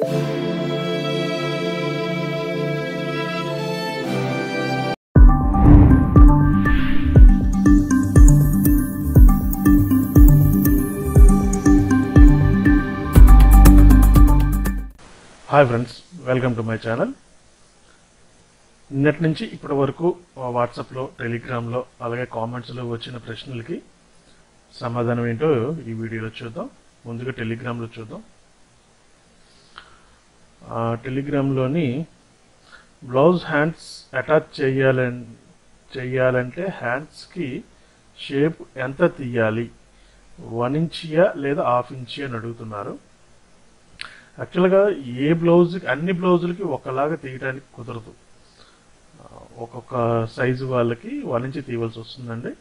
Hi friends welcome to my channel నిన్నటి నుంచి ఇప్పటి వరకు వాట్సాప్లో టెలిగ్రామ్లో అలాగే కామెంట్స్లో వచ్చిన ప్రశ్నలకి సమాధానం ఏంటో ఈ వీడియోలో చూద్దాం. ముందుగా టెలిగ్రామ్లో చూద్దాం. టెలిగ్రామ్లోని బ్లౌజ్ హ్యాండ్స్ అటాచ్ చేయాలని చేయాలంటే హ్యాండ్స్కి షేప్ ఎంత తీయాలి? వన్ ఇంచియా లేదా హాఫ్ ఇంచియా అని అడుగుతున్నారు. యాక్చువల్గా ఏ బ్లౌజ్కి అన్ని బ్లౌజులకి ఒకలాగా తీయడానికి కుదరదు. ఒక్కొక్క సైజు వాళ్ళకి వన్ ఇంచ్ తీయవలసి వస్తుందండి.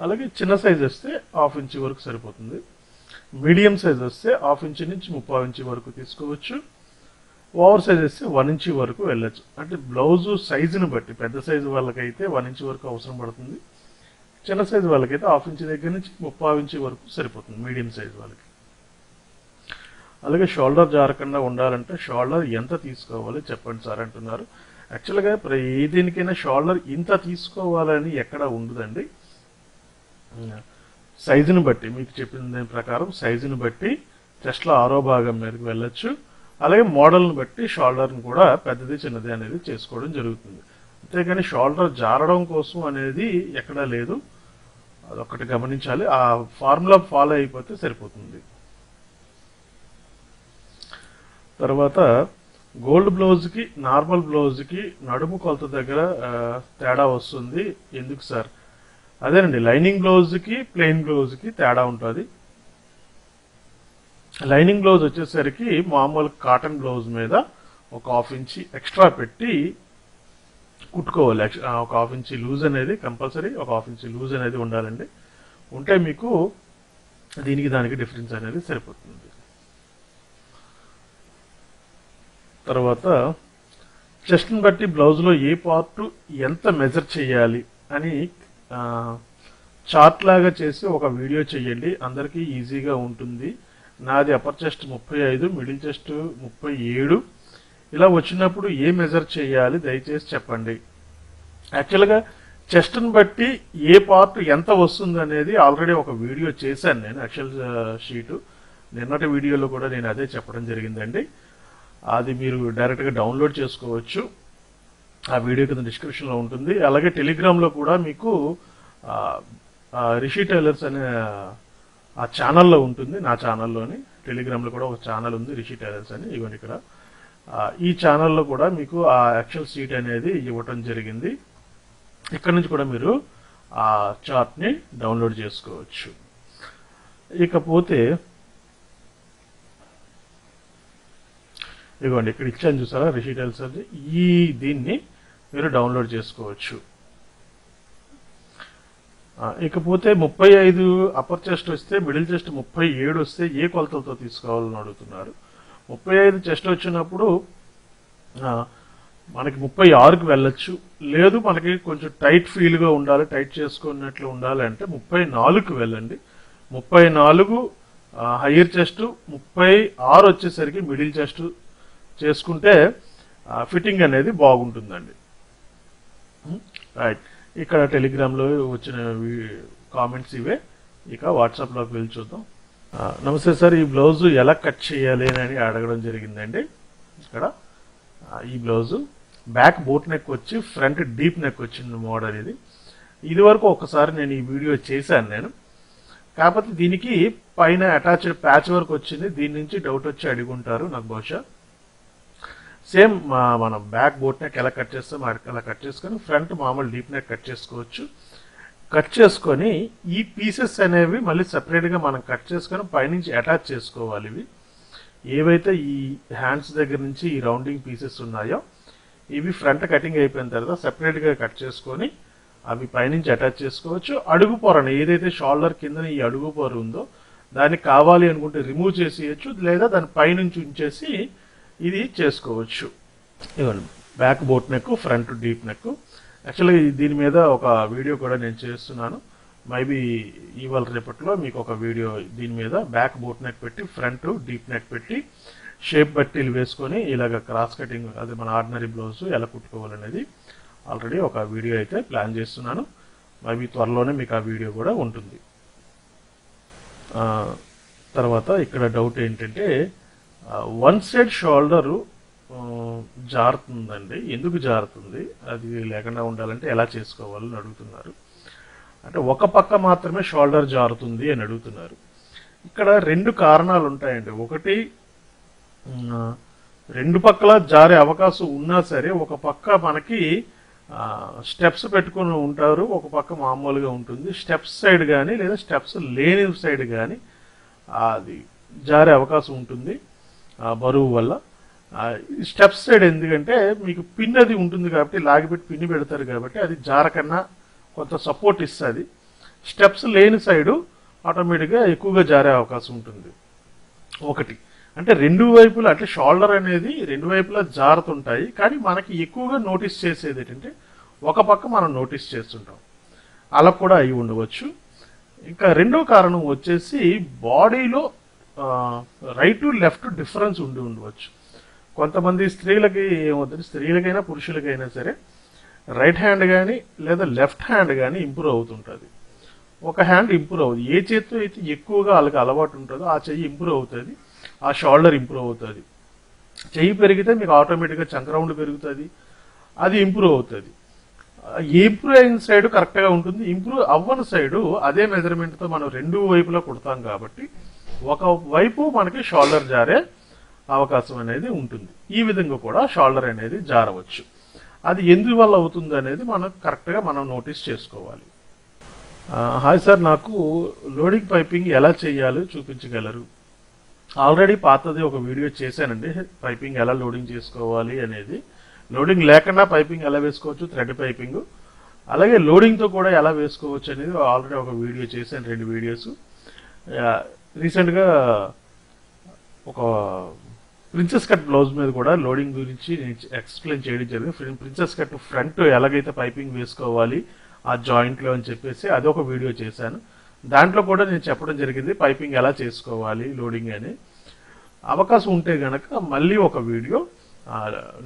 అలాగే చిన్న సైజ్ వస్తే హాఫ్ ఇంచ్ వరకు సరిపోతుంది. మీడియం సైజ్ వస్తే హాఫ్ ఇంచ్ నుంచి ముప్పై ఇంచ్ వరకు తీసుకోవచ్చు. ఓవర్ సైజ్ వస్తే వన్ ఇంచ్ వరకు వెళ్ళచ్చు. అంటే బ్లౌజు సైజుని బట్టి పెద్ద సైజు వాళ్ళకైతే వన్ ఇంచ్ వరకు అవసరం పడుతుంది. చిన్న సైజు వాళ్ళకైతే హాఫ్ ఇంచ్ దగ్గర నుంచి ముప్పై ఇంచ్ వరకు సరిపోతుంది మీడియం సైజు వాళ్ళకి. అలాగే షోల్డర్ జారకుండా ఉండాలంటే షోల్డర్ ఎంత తీసుకోవాలి చెప్పండి సార్ అంటున్నారు. యాక్చువల్గా ప్ర- ఏ షోల్డర్ ఇంత తీసుకోవాలని ఎక్కడ ఉండదండి. సైజుని బట్టి మీకు చెప్పిన దాని ప్రకారం సైజుని బట్టి చెస్ట్లో ఆరో భాగం మీదకి వెళ్ళొచ్చు. అలాగే మోడల్ని బట్టి షోల్డర్ని కూడా పెద్దది చిన్నది అనేది చేసుకోవడం జరుగుతుంది. అంతేగాని షోల్డర్ జారడం కోసం అనేది ఎక్కడా లేదు. అదొకటి గమనించాలి. ఆ ఫార్ములా ఫాలో అయిపోతే సరిపోతుంది. తర్వాత గోల్డ్ బ్లౌజ్కి నార్మల్ బ్లౌజ్కి నడుము కొలత దగ్గర తేడా వస్తుంది. ఎందుకు సార్? అదేనండి లైనింగ్ బ్లౌజ్కి ప్లెయిన్ బ్లౌజ్కి తేడా ఉంటుంది. లైనింగ్ బ్లౌజ్ వచ్చేసరికి మామూలు కాటన్ బ్లౌజ్ మీద ఒక హాఫ్ ఇంచి ఎక్స్ట్రా పెట్టి కుట్టుకోవాలి. ఒక హాఫ్ ఇంచి లూజ్ అనేది కంపల్సరీ ఒక హాఫ్ ఇంచి లూజ్ అనేది ఉండాలండి. ఉంటే మీకు దీనికి దానికి డిఫరెన్స్ అనేది సరిపోతుంది. తర్వాత చెస్ట్ని బట్టి బ్లౌజ్లో ఏ పార్ట్ ఎంత మెజర్ చేయాలి అని చార్ట్ లాగా చేసి ఒక వీడియో చేయండి. అందరికీ ఈజీగా ఉంటుంది. నాది అప్పర్ చెస్ట్ ముప్పై ఐదు మిడిల్ చెస్ట్ ముప్పై ఏడు. ఇలా వచ్చినప్పుడు ఏ మెజర్ చేయాలి? దయచేసి చెప్పండి. యాక్చువల్గా చెస్ట్ని బట్టి ఏ పార్ట్ ఎంత వస్తుంది అనేది ఆల్రెడీ ఒక వీడియో చేశాను నేను యాక్చువల్ షీటు uh, నిన్నటి వీడియోలో కూడా నేను అదే చెప్పడం జరిగిందండి. అది మీరు డైరెక్ట్గా డౌన్లోడ్ చేసుకోవచ్చు. ఆ వీడియో కింద డిస్క్రిప్షన్లో ఉంటుంది. అలాగే టెలిగ్రామ్లో కూడా మీకు uh, uh, రిషి టైలర్స్ అనే ఆ ఛానల్లో ఉంటుంది నా ఛానల్లోని. టెలిగ్రామ్లో కూడా ఒక ఛానల్ ఉంది రిషి టైలర్స్ అని. ఇవ్వండి ఇక్కడ. ఈ ఛానల్లో కూడా మీకు ఆ యాక్చువల్ సీట్ అనేది ఇవ్వటం జరిగింది. ఇక్కడ నుంచి కూడా మీరు ఆ చార్ట్ని డౌన్లోడ్ చేసుకోవచ్చు. ఇకపోతే ఇదిగోండి ఇక్కడ ఇచ్చాను చూసారా రిషి టైల్స్ అది ఈ దీన్ని మీరు డౌన్లోడ్ చేసుకోవచ్చు. ఇకపోతే ముప్పై ఐదు అప్పర్ చెస్ట్ వస్తే మిడిల్ చెస్ట్ ముప్పై ఏడు వస్తే ఏ కొలతలతో తీసుకోవాలని అడుగుతున్నారు. ముప్పై ఐదు చెస్ట్ వచ్చినప్పుడు మనకి ముప్పై ఆరుకి వెళ్ళొచ్చు. లేదు మనకి కొంచెం టైట్ ఫీల్గా ఉండాలి టైట్ చేసుకున్నట్లు ఉండాలి అంటే ముప్పై నాలుగుకి వెళ్ళండి. ముప్పై నాలుగు హయ్యర్ చెస్ట్ ముప్పై ఆరు వచ్చేసరికి మిడిల్ చెస్ట్ చేసుకుంటే ఫిట్టింగ్ అనేది బాగుంటుందండి. Hmm? రైట్ ఇక్కడ టెలిగ్రామ్లో వచ్చిన కామెంట్స్ ఇవే. ఇక వాట్సాప్లోకి వెళ్ళి చూద్దాం. నమస్తే సార్ ఈ బ్లౌజ్ ఎలా కట్ చేయాలి అని అడగడం జరిగిందండి. ఇక్కడ ఈ బ్లౌజు బ్యాక్ బోట్ నెక్ వచ్చి ఫ్రంట్ డీప్ నెక్ వచ్చింది మోడల్ ఇది. ఇది వరకు ఒకసారి నేను ఈ వీడియో చేశాను నేను. కాకపోతే దీనికి పైన అటాచ్డ్ ప్యాచ్ వర్క్ వచ్చింది. దీని నుంచి డౌట్ వచ్చి అడుగుంటారు నాకు బహుశా. సేమ్ మనం బ్యాక్ బోట్ నెక్ ఎలా కట్ చేస్తాం అలా కట్ చేసుకొని ఫ్రంట్ మామూలు డీప్ నెక్ కట్ చేసుకోవచ్చు. కట్ చేసుకొని ఈ పీసెస్ అనేవి మళ్ళీ సపరేట్గా మనం కట్ చేసుకొని పైనుంచి అటాచ్ చేసుకోవాలి ఇవి. ఏవైతే ఈ హ్యాండ్స్ దగ్గర నుంచి ఈ రౌండింగ్ పీసెస్ ఉన్నాయో ఇవి ఫ్రంట్ కటింగ్ అయిపోయిన తర్వాత సపరేట్గా కట్ చేసుకొని అవి పైనుంచి అటాచ్ చేసుకోవచ్చు. అడుగు పొరను ఏదైతే షోల్డర్ కింద ఈ అడుగు పొర ఉందో దానికి కావాలి అనుకుంటే రిమూవ్ చేసేయచ్చు లేదా దాని పైనుంచి ఉంచేసి ఇది చేసుకోవచ్చు. ఇవ్వండి. Back boat neck front deep neck యాక్చువల్గా దీని మీద ఒక వీడియో కూడా నేను చేస్తున్నాను. మేబీ ఇవాళ రేపట్లో మీకు ఒక వీడియో దీని మీద బ్యాక్ బోట్ నెక్ పెట్టి ఫ్రంట్ డీప్ నెక్ పెట్టి షేప్ బట్టీలు వేసుకొని ఇలాగ క్రాస్ కటింగ్ అది మన ఆర్డినరీ బ్లౌజ్ ఎలా కుట్టుకోవాలనేది ఆల్రెడీ ఒక వీడియో అయితే ప్లాన్ చేస్తున్నాను. అవి త్వరలోనే మీకు ఆ వీడియో కూడా ఉంటుంది. తర్వాత ఇక్కడ డౌట్ ఏంటంటే వన్ సైడ్ షోల్డరు జారుతుందండి. ఎందుకు జారుతుంది? అది లేకుండా ఉండాలంటే ఎలా చేసుకోవాలని అడుగుతున్నారు. అంటే ఒక పక్క మాత్రమే షోల్డర్ జారుతుంది అని అడుగుతున్నారు. ఇక్కడ రెండు కారణాలు ఉంటాయండి. ఒకటి రెండు పక్కల జారే అవకాశం ఉన్నా సరే ఒక పక్క మనకి స్టెప్స్ పెట్టుకుని ఉంటారు. ఒక పక్క మామూలుగా ఉంటుంది. స్టెప్స్ సైడ్ కానీ లేదా స్టెప్స్ లేని సైడ్ కానీ అది జారే అవకాశం ఉంటుంది. బరువు వల్ల. స్టెప్స్ సైడ్ ఎందుకంటే మీకు పిన్ అది ఉంటుంది కాబట్టి లాగిపెట్టి పిన్ పెడతారు కాబట్టి అది జారకన్నా కొంత సపోర్ట్ ఇస్తుంది. స్టెప్స్ లేని సైడు ఆటోమేటిక్గా ఎక్కువగా జారే అవకాశం ఉంటుంది. ఒకటి. అంటే రెండు వైపులా అంటే షోల్డర్ అనేది రెండు వైపులా జారుతుంటాయి. కానీ మనకి ఎక్కువగా నోటీస్ చేసేది ఏంటంటే ఒక పక్క మనం నోటీస్ చేస్తుంటాం. అలా కూడా అయి ఉండవచ్చు. ఇంకా రెండో కారణం వచ్చేసి బాడీలో రైట్ టు లెఫ్ట్ డిఫరెన్స్ ఉండి ఉండవచ్చు. కొంతమంది స్త్రీలకి ఏమవుతుంది? స్త్రీలకైనా పురుషులకైనా సరే రైట్ హ్యాండ్ కానీ లేదా లెఫ్ట్ హ్యాండ్ కానీ ఇంప్రూవ్ అవుతుంటుంది. ఒక హ్యాండ్ ఇంప్రూవ్ అవుతుంది ఏ చేతితో అయితే ఎక్కువగా వాళ్ళకి అలవాటు ఉంటుందో ఆ చెయ్యి ఇంప్రూవ్ అవుతుంది. ఆ షోల్డర్ ఇంప్రూవ్ అవుతుంది. చెయ్యి పెరిగితే మీకు ఆటోమేటిక్గా చంక్రౌండ్ పెరుగుతుంది. అది ఇంప్రూవ్ అవుతుంది. ఇంప్రూవ్ అయిన సైడ్ కరెక్ట్గా ఉంటుంది? ఇంప్రూవ్ అవ్వని సైడు అదే మెజర్మెంట్తో మనం రెండు వైపులా కుడతాం కాబట్టి ఒక వైపు మనకి షోల్డర్ జారే అవకాశం అనేది ఉంటుంది. ఈ విధంగా కూడా షోల్డర్ అనేది జారవచ్చు. అది ఎందువల్ల అవుతుంది అనేది మనం కరెక్ట్గా మనం నోటీస్ చేసుకోవాలి. హాయ్ సార్ నాకు లోడింగ్ పైపింగ్ ఎలా చేయాలో చూపించగలరు? ఆల్రెడీ పాతది ఒక వీడియో చేశానండి. పైపింగ్ ఎలా లోడింగ్ చేసుకోవాలి అనేది. లోడింగ్ లేకుండా పైపింగ్ ఎలా వేసుకోవచ్చు? థ్రెడ్ పైపింగ్ అలాగే లోడింగ్తో కూడా ఎలా వేసుకోవచ్చు అనేది ఆల్రెడీ ఒక వీడియో చేశాను రెండు వీడియోస్ రీసెంట్గా ఒక ప్రిన్సెస్ కట్ బ్లౌజ్ మీద కూడా లోడింగ్ గురించి నేను ఎక్స్ప్లెయిన్ చేయడం జరిగింది. ప్రిన్సెస్ కట్ ఫ్రంట్ ఎలాగైతే పైపింగ్ వేసుకోవాలి ఆ జాయింట్లో అని చెప్పేసి అదొక వీడియో చేశాను. దాంట్లో కూడా నేను చెప్పడం జరిగింది పైపింగ్ ఎలా చేసుకోవాలి లోడింగ్ అని. అవకాశం ఉంటే గనక మళ్ళీ ఒక వీడియో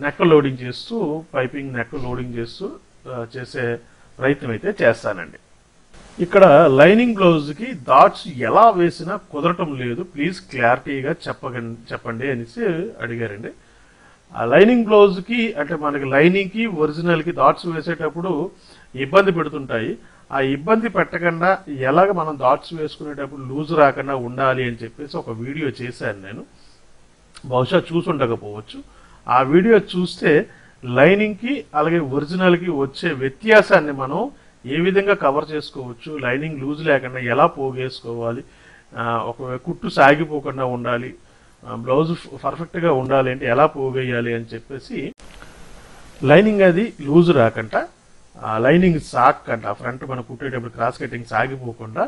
నెక్ లోడింగ్ చేస్తూ పైపింగ్ నెక్ లోడింగ్ చేస్తూ చేసే ప్రయత్నం అయితే చేస్తానండి. ఇక్కడ లైనింగ్ బ్లౌజ్కి డాట్స్ ఎలా వేసినా కుదరటం లేదు. ప్లీజ్ క్లారిటీగా చెప్పగ చెప్పండి అనేసి అడిగారండి. ఆ లైనింగ్ బ్లౌజ్కి అంటే మనకి లైనింగ్కి ఒరిజినల్కి డాట్స్ వేసేటప్పుడు ఇబ్బంది పెడుతుంటాయి. ఆ ఇబ్బంది పెట్టకుండా ఎలాగ మనం డాట్స్ వేసుకునేటప్పుడు లూజ్ రాకుండా ఉండాలి అని చెప్పేసి ఒక వీడియో చేశాను నేను. బహుశా చూసుండకపోవచ్చు. ఆ వీడియో చూస్తే లైనింగ్కి అలాగే ఒరిజినల్కి వచ్చే వ్యత్యాసాన్ని మనం ఏ విధంగా కవర్ చేసుకోవచ్చు లైనింగ్ లూజ్ లేకుండా ఎలా పోగేసుకోవాలి ఒక కుట్టు సాగిపోకుండా ఉండాలి బ్లౌజ్ పర్ఫెక్ట్గా ఉండాలి అంటే ఎలా పోగేయాలి అని చెప్పేసి లైనింగ్ అది లూజ్ రాకుండా లైనింగ్ సాగకుండా ఫ్రంట్ మనం కుట్టేటప్పుడు క్రాస్ కటింగ్ సాగిపోకుండా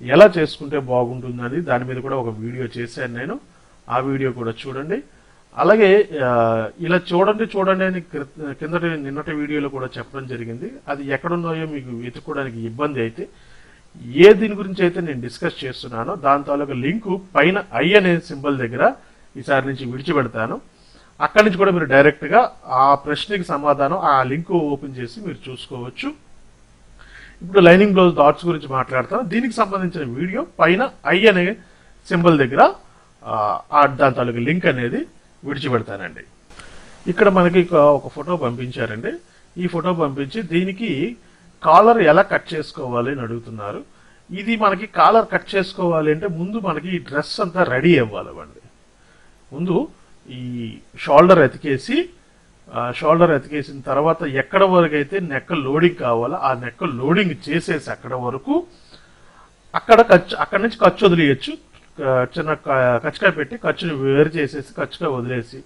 ఎలా చేసుకుంటే బాగుంటుందని దాని మీద కూడా ఒక వీడియో చేశాను నేను. ఆ వీడియో కూడా చూడండి. అలాగే ఇలా చూడండి చూడండి అని క్రి- కిందటి నిన్నటి వీడియోలో కూడా చెప్పడం జరిగింది. అది ఎక్కడున్నాయో మీకు వెతుక్కోవడానికి ఇబ్బంది అయితే ఏ దీని గురించి అయితే నేను డిస్కస్ చేస్తున్నానో దాని తాలూకా లింకు పైన ఐ అనే సింబల్ దగ్గర ఈసారి నుంచి విడిచిపెడతాను. అక్కడి నుంచి కూడా మీరు డైరెక్ట్గా ఆ ప్రశ్నకి సమాధానం ఆ లింక్ ఓపెన్ చేసి మీరు చూసుకోవచ్చు. ఇప్పుడు లైనింగ్ బ్లౌజ్ డాట్స్ గురించి మాట్లాడతాను. దీనికి సంబంధించిన వీడియో పైన ఐ అనే సింబల్ దగ్గర దాని తాలూకా లింక్ అనేది విడిచిపెడతానండి. ఇక్కడ మనకి ఒక ఫోటో పంపించారండి. ఈ ఫోటో పంపించి దీనికి కాలర్ ఎలా కట్ చేసుకోవాలి అని అడుగుతున్నారు. ఇది మనకి కాలర్ కట్ చేసుకోవాలి అంటే ముందు మనకి ఈ డ్రెస్ అంతా రెడీ అవ్వాలండి ముందు ఈ షోల్డర్ ఎతికేసి షోల్డర్ ఎతికేసిన తర్వాత ఎక్కడ వరకు అయితే నెక్క లోడింగ్ కావాలో ఆ నెక్క లోడింగ్ చేసేసి అక్కడ వరకు అక్కడ ఖర్చు అక్కడ నుంచి ఖర్చు వదిలేయచ్చు. చిన్న క- కచ్చకాయ పెట్టి ఖర్చుని వేరు చేసేసి ఖర్చుగా వదిలేసి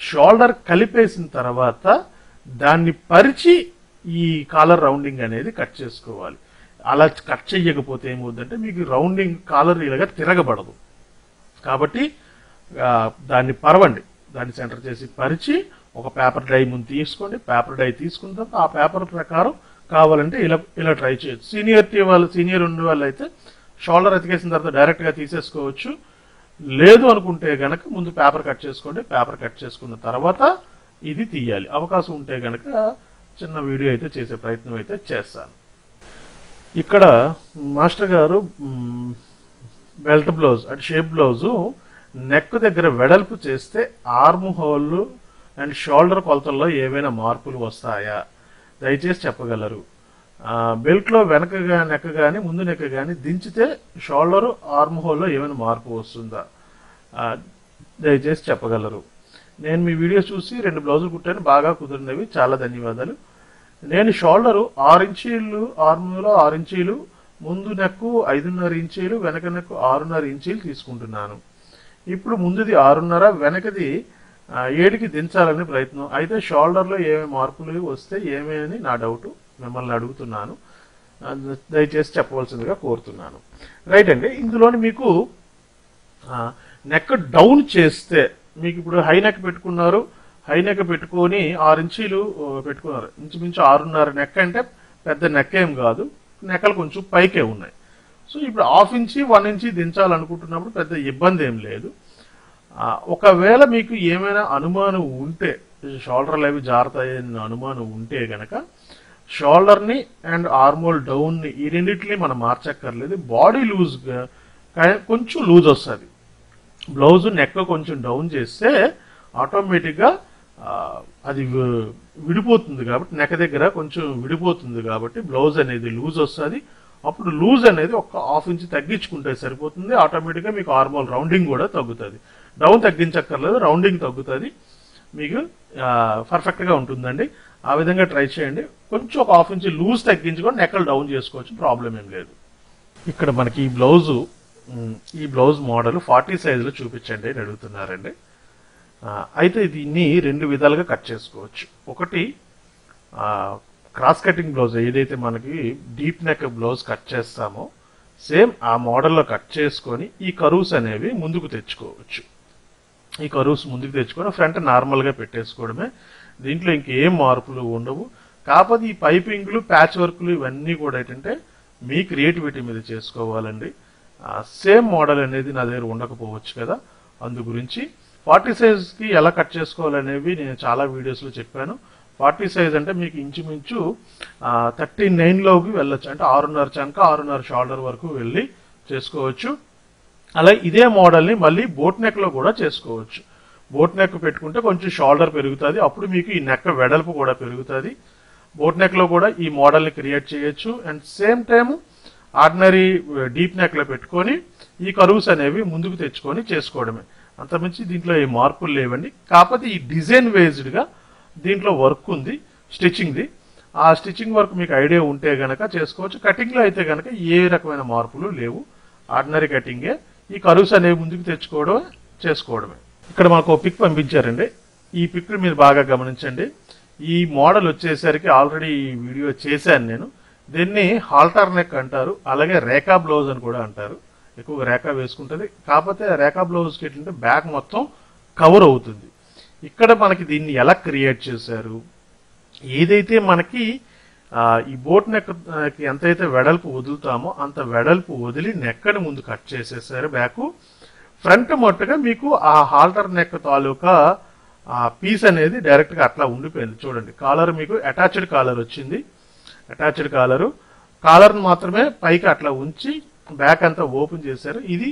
షోల్డర్ కలిపేసిన తర్వాత దాన్ని పరిచి ఈ కాలర్ రౌండింగ్ అనేది కట్ చేసుకోవాలి. అలా కట్ చేయకపోతే ఏమవుతుందంటే మీకు రౌండింగ్ కాలర్ ఇలాగా తిరగబడదు. కాబట్టి దాన్ని పరవండి. దాన్ని సెంటర్ చేసి పరిచి ఒక పేపర్ డై ముందు తీసుకోండి. పేపర్ డై తీసుకున్న తర్వాత ఆ పేపర్ ప్రకారం కావాలంటే ఇలా ఇలా ట్రై చేయొచ్చు. సీనియర్టీ వాళ్ళు సీనియర్ ఉండే వాళ్ళు అయితే షోల్డర్ ఎతికేసిన తర్వాత డైరెక్ట్గా తీసేసుకోవచ్చు. లేదు అనుకుంటే గనక ముందు పేపర్ కట్ చేసుకోండి. పేపర్ కట్ చేసుకున్న తర్వాత ఇది తీయాలి. అవకాశం ఉంటే గనక చిన్న వీడియో అయితే చేసే ప్రయత్నం అయితే చేస్తాను. ఇక్కడ మాస్టర్ గారు బెల్ట్ బ్లౌజ్ అంటే షేప్ బ్లౌజు నెక్ దగ్గర వెడల్పు చేస్తే ఆర్మ్ హోల్ అండ్ షోల్డర్ కొలతల్లో ఏవైనా మార్పులు వస్తాయా? దయచేసి చెప్పగలరు. బెల్ట్లో వెనక నెక్క కానీ ముందు నెక్క కానీ దించితే షోల్డరు ఆర్మ్ హోల్లో ఏమైనా మార్పు వస్తుందా? దయచేసి చెప్పగలరు. నేను మీ వీడియో చూసి రెండు బ్లౌజులు కుట్టాను బాగా కుదిరినవి. చాలా ధన్యవాదాలు. నేను షోల్డరు ఆరు ఇంచీలు ఆర్మ్లో ఆరు ఇంచీలు ముందు నెక్కు ఐదున్నర ఇంచీలు వెనక నెక్కు ఆరున్నర ఇంచీలు తీసుకుంటున్నాను. ఇప్పుడు ముందుది ఆరున్నర వెనకది ఏడుకి దించాలని ప్రయత్నం. అయితే షోల్డర్లో ఏమేమి మార్పులు వస్తే ఏమే అని నా డౌటు. మిమ్మల్ని అడుగుతున్నాను. దయచేసి చెప్పవలసిందిగా కోరుతున్నాను. రైట్ అండి ఇందులోని మీకు నెక్ డౌన్ చేస్తే మీకు ఇప్పుడు హై నెక్ పెట్టుకున్నారు. హై నెక్ పెట్టుకొని ఆరు ఇంచీలు పెట్టుకున్నారు. ఇంచుమించు ఆరున్నర నెక్ అంటే పెద్ద నెక్ ఏం కాదు. నెక్కలు కొంచెం పైకే ఉన్నాయి. సో ఇప్పుడు హాఫ్ ఇంచి వన్ ఇంచి దించాలనుకుంటున్నప్పుడు పెద్ద ఇబ్బంది ఏం లేదు. ఒకవేళ మీకు ఏమైనా అనుమానం ఉంటే షోల్డర్లు అవి జారుతాయని అనుమానం ఉంటే గనక షోల్డర్ని అండ్ ఆర్మోల్ డౌన్ని ఈ రెండింటిని మనం మార్చక్కర్లేదు. బాడీ లూజ్గా కొంచెం లూజ్ వస్తుంది. బ్లౌజ్ నెక్ కొంచెం డౌన్ చేస్తే ఆటోమేటిక్గా అది విడిపోతుంది కాబట్టి నెక్ దగ్గర కొంచెం విడిపోతుంది కాబట్టి బ్లౌజ్ అనేది లూజ్ వస్తుంది. అప్పుడు లూజ్ అనేది ఒక హాఫ్ ఇంచ్ తగ్గించుకుంటే సరిపోతుంది. ఆటోమేటిక్గా మీకు ఆర్మోల్ రౌండింగ్ కూడా తగ్గుతుంది. డౌన్ తగ్గించక్కర్లేదు రౌండింగ్ తగ్గుతుంది. మీకు పర్ఫెక్ట్గా ఉంటుందండి. ఆ విధంగా ట్రై చేయండి. కొంచెం ఒక హాఫ్ ఇంచ్ లూజ్ తగ్గించుకొని నెక్కలు డౌన్ చేసుకోవచ్చు. ప్రాబ్లం ఏం లేదు. ఇక్కడ మనకి ఈ బ్లౌజు ఈ బ్లౌజ్ మోడల్ ఫార్టీ సైజులో చూపించండి అని అడుగుతున్నారండి. అయితే దీన్ని రెండు విధాలుగా కట్ చేసుకోవచ్చు. ఒకటి క్రాస్ కటింగ్ బ్లౌజ్ ఏదైతే మనకి డీప్ నెక్ బ్లౌజ్ కట్ చేస్తామో సేమ్ ఆ మోడల్లో కట్ చేసుకొని ఈ కరూస్ అనేవి ముందుకు తెచ్చుకోవచ్చు. ఈ కరూస్ ముందుకు తెచ్చుకొని ఫ్రంట్ నార్మల్గా పెట్టేసుకోవడమే దీంట్లో ఇంకేం మార్పులు ఉండవు. కాకపోతే ఈ పైపింగ్లు ప్యాచ్ వర్క్లు ఇవన్నీ కూడా ఏంటంటే మీ క్రియేటివిటీ మీద చేసుకోవాలండి. సేమ్ మోడల్ అనేది నా దగ్గర ఉండకపోవచ్చు కదా. అందు గురించి ఫార్టీ సైజ్కి ఎలా కట్ చేసుకోవాలనేవి నేను చాలా వీడియోస్లో చెప్పాను. ఫార్టీ సైజ్ అంటే మీకు ఇంచుమించు థర్టీ నైన్లోకి వెళ్ళొచ్చు. అంటే ఆరున్నర చంక ఆరున్నర షోల్డర్ వరకు వెళ్ళి చేసుకోవచ్చు. అలాగే ఇదే మోడల్ని మళ్ళీ బోట్ నెక్లో కూడా చేసుకోవచ్చు. బోట్ నెక్ పెట్టుకుంటే కొంచెం షోల్డర్ పెరుగుతుంది. అప్పుడు మీకు ఈ నెక్ వెడల్పు కూడా పెరుగుతుంది. బోట్ నెక్లో కూడా ఈ మోడల్ని క్రియేట్ చేయొచ్చు. And same time ordinary deep నెక్లో పెట్టుకొని ఈ కరువుస్ అనేవి ముందుకు తెచ్చుకొని చేసుకోవడమే. అంతమించి దీంట్లో ఏ మార్పులు లేవండి. కాకపోతే ఈ డిజైన్ వేజ్డ్గా దీంట్లో వర్క్ ఉంది స్టిచ్చింగ్ది ఆ స్టిచ్చింగ్ వర్క్ మీకు ఐడియా ఉంటే గనక చేసుకోవచ్చు. కటింగ్లో అయితే గనక ఏ రకమైన మార్పులు లేవు. ఆర్డినరీ కటింగే. ఈ కరువుస్ అనేవి ముందుకు తెచ్చుకోవడం చేసుకోవడమే. ఇక్కడ మాకు పిక్ పంపించారండి. ఈ పిక్ మీరు బాగా గమనించండి. ఈ మోడల్ వచ్చేసరికి ఆల్రెడీ ఈ వీడియో చేశాను నేను. దీన్ని హాల్టర్ నెక్ అంటారు అలాగే రేఖా బ్లౌజ్ అని కూడా అంటారు. ఎక్కువగా రేఖా వేసుకుంటుంది. కాకపోతే రేఖా బ్లౌజ్కి ఏంటంటే బ్యాక్ మొత్తం కవర్ అవుతుంది. ఇక్కడ మనకి దీన్ని ఎలా క్రియేట్ చేశారు? ఏదైతే మనకి ఈ బోట్ నెక్ ఎంతైతే వెడల్పు వదులుతామో అంత వెడల్పు వదిలి నెక్కని ముందు కట్ చేసేసారు బ్యాకు. ఫ్రంట్ మొట్టగా మీకు ఆ హాల్టర్ నెక్ తాలూకా ఆ పీస్ అనేది డైరెక్ట్గా అట్లా ఉండిపోయింది. చూడండి కాలర్ మీకు అటాచ్డ్ కాలర్ వచ్చింది. Attached collar. కాలర్ని మాత్రమే పైకి అట్లా ఉంచి బ్యాక్ అంతా ఓపెన్ చేశారు. ఇది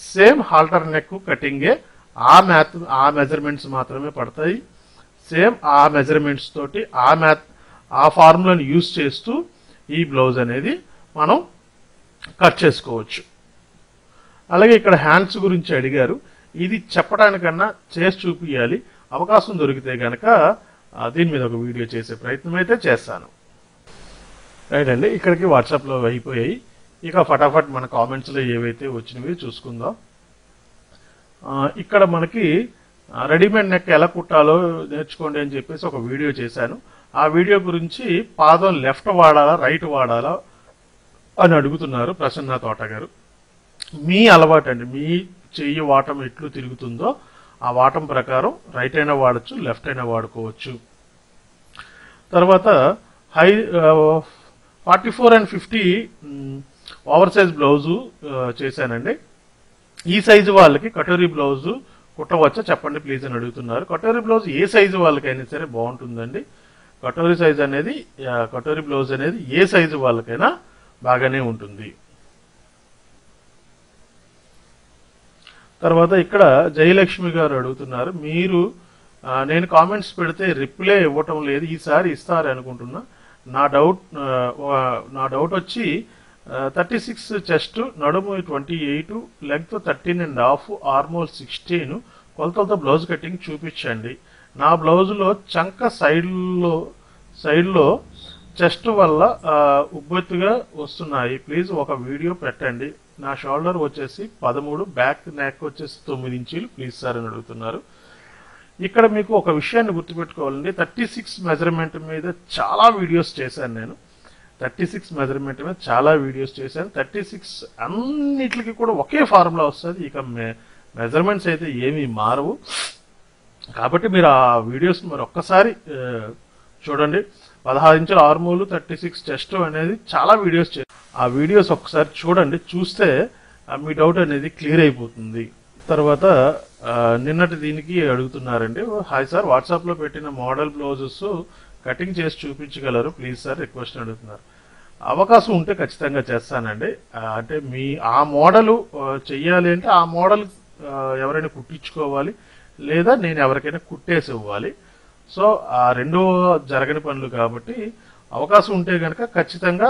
సేమ్ హాల్టర్ నెక్ కటింగే. ఆ మ్యాథ్ ఆ మెజర్మెంట్స్ మాత్రమే పడతాయి. సేమ్ ఆ మెజర్మెంట్స్ తోటి ఆ మ్యాథ్ ఆ ఫార్ములాని యూజ్ చేస్తూ ఈ బ్లౌజ్ అనేది మనం కట్ చేసుకోవచ్చు. అలాగే ఇక్కడ హ్యాండ్స్ గురించి అడిగారు. ఇది చెప్పడానికన్నా చేసి చూపించాలి అవకాశం దొరికితే గనక దీని మీద ఒక వీడియో చేసే ప్రయత్నం అయితే చేస్తాను. రైట్ అండి ఇక్కడికి వాట్సాప్లో అయిపోయాయి. ఇక ఫటాఫట్ మన కామెంట్స్లో ఏవైతే వచ్చినవి చూసుకుందాం. ఇక్కడ మనకి రెడీమేడ్ నెక్ ఎలా కుట్టాలో నేర్చుకోండి అని చెప్పేసి ఒక వీడియో చేశాను. ఆ వీడియో గురించి పాదం లెఫ్ట్ వాడాలా రైట్ వాడాలా అని అడుగుతున్నారు ప్రసన్న తోట గారు మీ అలవాటు అండి మీ చెయ్యి వాటం ఎట్లు తిరుగుతుందో ఆ వాటం ప్రకారం రైట్ అయినా వాడచ్చు లెఫ్ట్ అయినా వాడుకోవచ్చు. తర్వాత high forty four and fifty over size blouse చేశానండి. ఈ సైజు వాళ్ళకి కటోరీ బ్లౌజు కుట్టవచ్చా చెప్పండి ప్లీజ్ అని అడుగుతున్నారు. కటోరీ బ్లౌజ్ ఏ సైజు వాళ్ళకైనా సరే బాగుంటుందండి. కటోరీ సైజ్ అనేది కటోరీ బ్లౌజ్ అనేది ఏ సైజు వాళ్ళకైనా బాగానే ఉంటుంది. తర్వాత ఇక్కడ జయలక్ష్మి గారు అడుగుతున్నారు మీరు నేను కామెంట్స్ పెడితే రిప్లై ఇవ్వటం లేదు ఈసారి ఇస్తారు అనుకుంటున్నా. నా డౌట్ నా డౌట్ వచ్చి థర్టీ సిక్స్ చెస్ట్ నడుము twenty eight length thirteen and half armhole sixteen కొలతలతో బ్లౌజ్ కటింగ్ చూపించండి. నా బ్లౌజ్లో చంక సైడ్లో సైడ్లో చెస్ట్ వల్ల ఉబ్బెత్తుగా వస్తున్నాయి. ప్లీజ్ ఒక వీడియో పెట్టండి. నా షోల్డర్ వచ్చేసి పదమూడు బ్యాక్ నెక్ వచ్చేసి తొమ్మిది ఇంచీలు. ప్లీజ్ సార్ అని అడుగుతున్నారు. ఇక్కడ మీకు ఒక విషయాన్ని గుర్తుపెట్టుకోవాలండి. థర్టీ సిక్స్ మెజర్మెంట్ మీద చాలా వీడియోస్ చేశాను నేను. థర్టీ సిక్స్ మెజర్మెంట్ మీద చాలా వీడియోస్ చేశాను. థర్టీ సిక్స్ అన్నిటికి కూడా ఒకే ఫార్ములా వస్తుంది. ఇక మెజర్మెంట్స్ అయితే ఏమీ మారవు. కాబట్టి మీరు ఆ వీడియోస్ మరి ఒక్కసారి చూడండి. పదహారు ఇంచుల ఆర్మూలు థర్టీ సిక్స్ చెస్ట్ అనేది చాలా వీడియోస్ చేసి ఆ వీడియోస్ ఒకసారి చూడండి చూస్తే మీ డౌట్ అనేది క్లియర్ అయిపోతుంది. తర్వాత నిన్నటి దీనికి అడుగుతున్నారండి హాయ్ సార్ వాట్సాప్లో పెట్టిన మోడల్ బ్లౌజెస్ కటింగ్ చేసి చూపించగలరు? ప్లీజ్ సార్ రిక్వెస్ట్ అడుగుతున్నారు. అవకాశం ఉంటే ఖచ్చితంగా చేస్తానండి. అంటే మీ ఆ మోడల్ చెయ్యాలి అంటే ఆ మోడల్ ఎవరైనా కుట్టించుకోవాలి లేదా నేను ఎవరికైనా కుట్టేసి ఇవ్వాలి. సో ఆ రెండు జరగని పనులు కాబట్టి అవకాశం ఉంటే కనుక ఖచ్చితంగా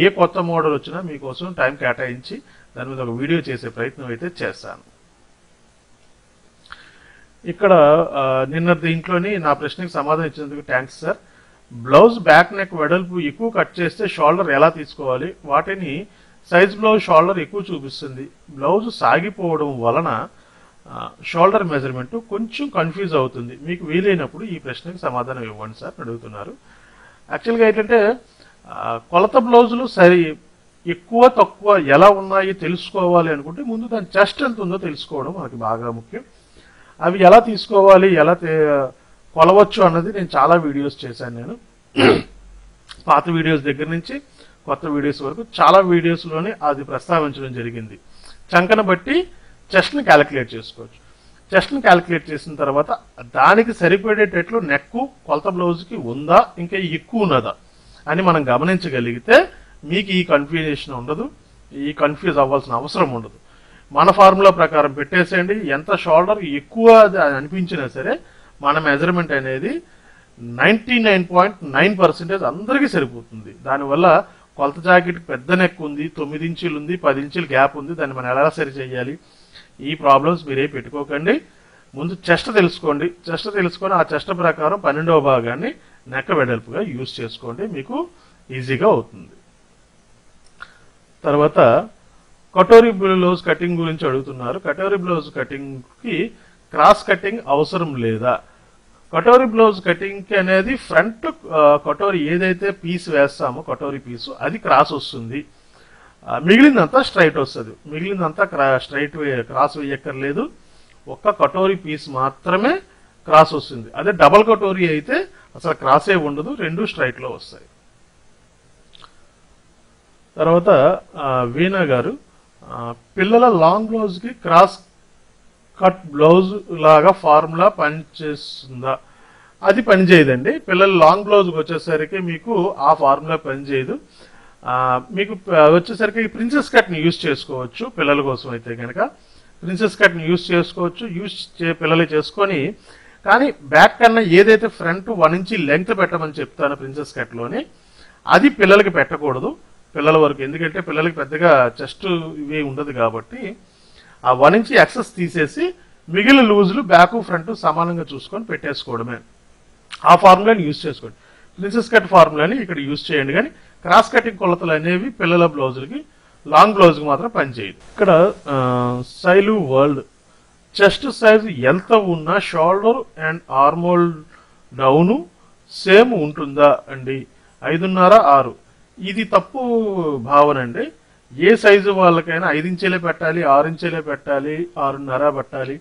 ఏ కొత్త మోడల్ వచ్చినా మీకోసం టైం కేటాయించి దాని మీద ఒక వీడియో చేసే ప్రయత్నం అయితే చేస్తాను. ఇక్కడ నిన్న దీంట్లోని నా ప్రశ్నకి సమాధానం ఇచ్చినందుకు thanks sir. Blouse back neck వెడల్పు ఎక్కువ కట్ చేస్తే షోల్డర్ ఎలా తీసుకోవాలి? వాటిని సైజ్ బ్లౌజ్ షోల్డర్ ఎక్కువ చూపిస్తుంది. బ్లౌజ్ సాగిపోవడం వలన షోల్డర్ మెజర్మెంట్ కొంచెం కన్ఫ్యూజ్ అవుతుంది. మీకు వీలైనప్పుడు ఈ ప్రశ్నకి సమాధానం ఇవ్వండి సార్ అడుగుతున్నారు. యాక్చువల్గా ఏంటంటే కొలత బ్లౌజులు సరి ఎక్కువ తక్కువ ఎలా ఉన్నాయి తెలుసుకోవాలి అనుకుంటే ముందు దాని చెస్ట్ ఎంత ఉందో తెలుసుకోవడం మనకి బాగా ముఖ్యం. అవి ఎలా తీసుకోవాలి ఎలా కొలవచ్చు అన్నది నేను చాలా వీడియోస్ చేశాను నేను. పాత వీడియోస్ దగ్గర నుంచి కొత్త వీడియోస్ వరకు చాలా వీడియోస్లోనే అది ప్రస్తావించడం జరిగింది. చంకన బట్టి చెస్ట్ని క్యాలిక్యులేట్ చేసుకోవచ్చు. చెస్ట్ని క్యాలిక్యులేట్ చేసిన తర్వాత దానికి సరిపడేటట్లు నెక్కు కొలత బ్లౌజ్కి ఉందా ఇంకా ఎక్కువ ఉన్నదా అని మనం గమనించగలిగితే మీకు ఈ కన్ఫ్యూజేషన్ ఉండదు ఈ కన్ఫ్యూజ్ అవ్వాల్సిన అవసరం ఉండదు. మన ఫార్ములా ప్రకారం పెట్టేసేయండి. ఎంత షోల్డర్ ఎక్కువ అనిపించినా సరే మన మెజర్మెంట్ అనేది ninety nine point nine percentage అందరికీ సరిపోతుంది. దానివల్ల కొలత జాకెట్ పెద్ద నెక్ ఉంది తొమ్మిది ఇంచులు ఉంది పది ఇంచులు గ్యాప్ ఉంది దాన్ని మనం ఎలా సరి చేయాలి? ఈ ప్రాబ్లమ్స్ మీరే పెట్టుకోకండి. ముందు చెస్ట్ తెలుసుకోండి. చెస్ట్ తెలుసుకొని ఆ చెస్ట్ ప్రకారం పన్నెండవ భాగాన్ని నెక్క వెడల్పుగా యూజ్ చేసుకోండి. మీకు ఈజీగా అవుతుంది. తర్వాత కటోరీ బ్లౌజ్ కటింగ్ గురించి అడుగుతున్నారు. కటోరీ బ్లౌజ్ కటింగ్కి క్రాస్ కటింగ్ అవసరం లేదా? కటోరీ బ్లౌజ్ కటింగ్ అనేది ఫ్రంట్ కటోరీ ఏదైతే పీస్ వేస్తామో కటోరీ పీసు అది క్రాస్ వస్తుంది. మిగిలిందంతా స్ట్రైట్ వస్తుంది. మిగిలిందంతా క్రా స్ట్రైట్ క్రాస్ వేయక్కర్లేదు. ఒక్క కటోరీ పీస్ మాత్రమే క్రాస్ వస్తుంది. అదే డబల్ కటోరీ అయితే అసలు క్రాసే ఉండదు రెండు స్ట్రైట్లో వస్తాయి. తర్వాత వీణా గారు పిల్లల లాంగ్ బ్లౌజ్కి క్రాస్ కట్ బ్లౌజ్ లాగా ఫార్ములా పనిచేస్తుందా? అది పనిచేయదండి. పిల్లల లాంగ్ బ్లౌజ్కి వచ్చేసరికి మీకు ఆ ఫార్ములా పనిచేయదు. మీకు వచ్చేసరికి ప్రిన్సెస్ కట్ని యూస్ చేసుకోవచ్చు పిల్లల కోసం అయితే కనుక ప్రిన్సెస్ కట్ని యూస్ చేసుకోవచ్చు యూస్ చే పిల్లలు చేసుకొని. కానీ బ్యాక్ కన్నా ఏదైతే ఫ్రంట్ వన్ ఇంచి లెంగ్త్ పెట్టమని చెప్తాను ప్రిన్సెస్ కట్లోని అది పిల్లలకి పెట్టకూడదు పిల్లల వరకు. ఎందుకంటే పిల్లలకి పెద్దగా చెస్ట్ ఇవి ఉండదు కాబట్టి ఆ వన్ ఇంచి ఎక్సెస్ తీసేసి మిగిలిన లూజులు బ్యాక్ ఫ్రంట్ సమానంగా చూసుకొని పెట్టేసుకోవడమే. ఆ ఫార్ములాని యూజ్ చేసుకోండి. లిన్సెస్ కట్ ఫార్ములాని ఇక్కడ యూజ్ చేయండి. కానీ క్రాస్ కటింగ్ కొలతలు అనేవి పిల్లల బ్లౌజులకి లాంగ్ బ్లౌజ్కి మాత్రం పనిచేయదు. ఇక్కడ సైలు వరల్డ్. చెస్ట్ సైజ్ ఎంత ఉన్నా shoulder and armhole down same ఉంటుందా అండి? ఐదున్నర ఆరు. ఇది తప్పు భావన అండి. ఏ సైజు వాళ్ళకైనా ఐదు ఇంచెలే పెట్టాలి ఆరు ఇంచెలే పెట్టాలి ఆరున్నర పెట్టాలి.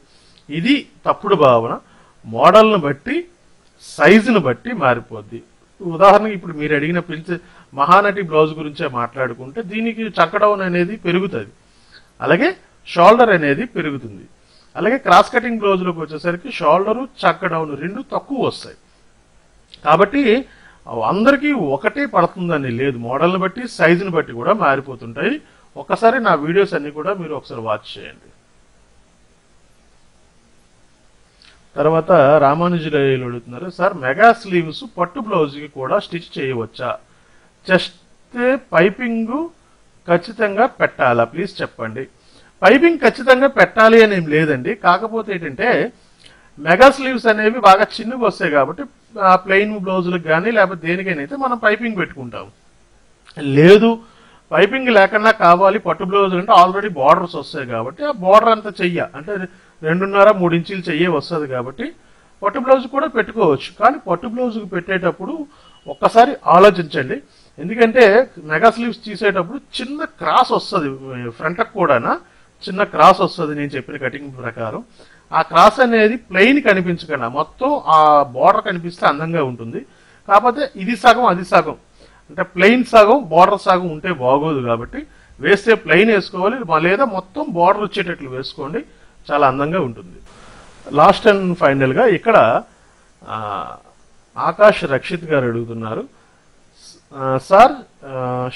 ఇది తప్పుడు భావన. మోడల్ని బట్టి సైజును బట్టి మారిపోద్ది. ఉదాహరణకి ఇప్పుడు మీరు అడిగిన ప్రిన్స్ మహానటి బ్లౌజ్ గురించే మాట్లాడుకుంటే దీనికి చక్కడౌన్ అనేది పెరుగుతుంది. అలాగే షోల్డర్ అనేది పెరుగుతుంది. అలాగే క్రాస్ కటింగ్ బ్లౌజ్లోకి వచ్చేసరికి షోల్డరు చక్కడౌన్ రెండు తక్కువ వస్తాయి. కాబట్టి అందరికీ ఒకటే పడుతుందని లేదు. మోడల్ని బట్టి సైజుని బట్టి కూడా మారిపోతుంటాయి. ఒక్కసారి నా వీడియోస్ అన్నీ కూడా మీరు ఒకసారి వాచ్ చేయండి. తర్వాత రామానుజులు అడుగుతున్నారు సార్ మెగా స్లీవ్స్ పట్టు బ్లౌజ్కి కూడా స్టిచ్ చేయవచ్చా? చేస్తే పైపింగ్ ఖచ్చితంగా పెట్టాలా? ప్లీజ్ చెప్పండి. పైపింగ్ ఖచ్చితంగా పెట్టాలి అని ఏం లేదండి. కాకపోతే ఏంటంటే మెగా స్లీవ్స్ అనేవి బాగా చిన్నగా వస్తాయి కాబట్టి ప్లెయిన్ బ్లౌజులకు కానీ లేకపోతే దేనికైనా అయితే మనం పైపింగ్ పెట్టుకుంటాం. లేదు పైపింగ్ లేకుండా కావాలి పట్టు బ్లౌజులు అంటే ఆల్రెడీ బార్డర్స్ వస్తాయి కాబట్టి ఆ బార్డర్ అంతా చెయ్య. అంటే రెండున్నర మూడు ఇంచులు చెయ్యే వస్తుంది కాబట్టి పట్టు బ్లౌజ్ కూడా పెట్టుకోవచ్చు. కానీ పట్టు బ్లౌజ్కి పెట్టేటప్పుడు ఒక్కసారి ఆలోచించండి. ఎందుకంటే మెగా స్లీవ్స్ తీసేటప్పుడు చిన్న క్రాస్ వస్తుంది ఫ్రంట్కి కూడా చిన్న క్రాస్ వస్తుంది నేను చెప్పిన కటింగ్ ప్రకారం. ఆ క్రాస్ అనేది ప్లెయిన్ కనిపించకుండా మొత్తం ఆ బార్డర్ కనిపిస్తే అందంగా ఉంటుంది. కాకపోతే ఇది సగం అది సగం. అంటే ప్లెయిన్ సగం బార్డర్ సగం ఉంటే బాగోదు కాబట్టి వేస్తే ప్లెయిన్ వేసుకోవాలి లేదా మొత్తం బార్డర్ వచ్చేటట్లు వేసుకోండి. చాలా అందంగా ఉంటుంది. లాస్ట్ అండ్ ఫైనల్గా ఇక్కడ ఆకాష్ రక్షిత్ గారు అడుగుతున్నారు. సార్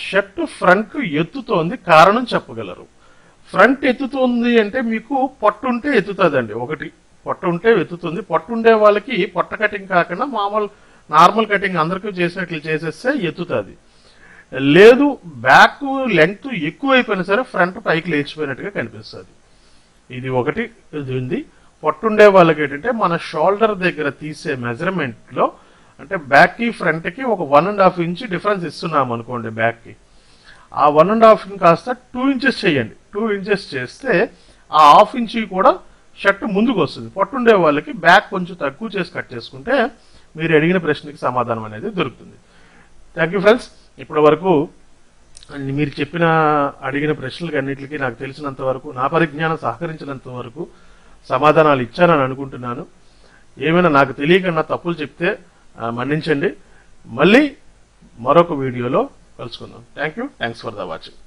షర్ట్ ఫ్రంట్ ఎత్తుతోంది కారణం చెప్పగలరు. ఫ్రంట్ ఎత్తుతుంది అంటే మీకు పట్టుంటే ఎత్తుతుందండి. ఒకటి పొట్ట ఉంటే ఎత్తుతుంది. పొట్టు ఉండే వాళ్ళకి పొట్ట కటింగ్ కాకుండా మామూలు నార్మల్ కటింగ్ అందరికీ చేసినట్లు చేసేస్తే ఎత్తుతుంది. లేదు బ్యాక్ లెంగ్త్ ఎక్కువైపోయినా సరే ఫ్రంట్ పైకి లేచిపోయినట్టుగా కనిపిస్తుంది. ఇది ఒకటి ఇది ఉంది. పొట్టుండే వాళ్ళకి ఏంటంటే మన షోల్డర్ దగ్గర తీసే మెజర్మెంట్లో అంటే బ్యాక్కి ఫ్రంట్కి ఒక one and half inch difference ఇస్తున్నాం అనుకోండి బ్యాక్కి. ఆ వన్ అండ్ హాఫ్ కాస్త టూ ఇంచెస్ చేయండి. టూ ఇంచెస్ చేస్తే ఆ హాఫ్ ఇంచ్ కూడా షర్ట్ ముందుకు వస్తుంది పొట్టుండే వాళ్ళకి బ్యాక్ కొంచెం తక్కువ చేసి కట్ చేసుకుంటే మీరు అడిగిన ప్రశ్నకి సమాధానం అనేది దొరుకుతుంది. థ్యాంక్ యూ ఫ్రెండ్స్ ఇప్పటి వరకు మీరు చెప్పిన అడిగిన ప్రశ్నలకు అన్నింటికి నాకు తెలిసినంత వరకు నా పరిజ్ఞానం సహకరించినంత వరకు సమాధానాలు ఇచ్చానని అనుకుంటున్నాను. ఏమైనా నాకు తెలియకుండా తప్పులు చెప్తే మన్నించండి. మళ్ళీ మరొక వీడియోలో కలుసుకుందాం. Thank you thanks for the watching